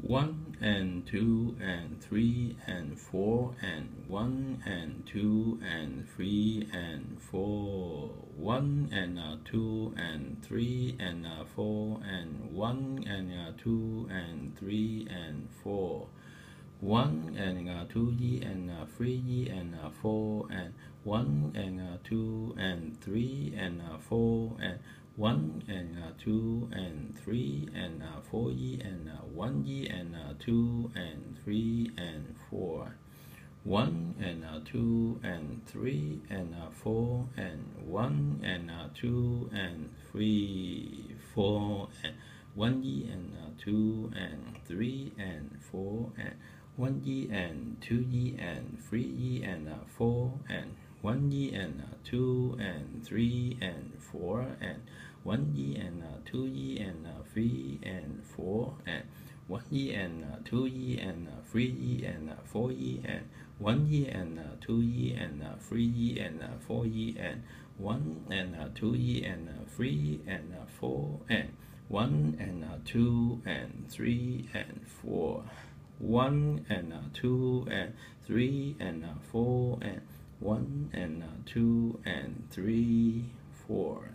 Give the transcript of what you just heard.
one and two and three and four and one and two and three and four. One and uh, two and three and uh, four and one and uh, two and three and four. One and uh, two ye and uh, three ye and uh, four and one and uh, two and three and uh, four and one and uh, two and three and uh, 4e and uh, one ye and uh, two and three and four. One and uh, two and three and uh, four and one and uh, two and three four and one ye and uh, two and three and four and one ye and two ye and 3e and uh, four and one ye and uh, two and three and four and one ye and uh, two ye and uh, three and four and one ye and uh, two ye and uh, three ye and uh, four ye and one ye and uh, two ye and uh, three ye and uh, four ye and one and uh, two ye and uh, three and uh, four and one and uh, two and three and four one and uh, two and three and uh, four and one and uh, two and three four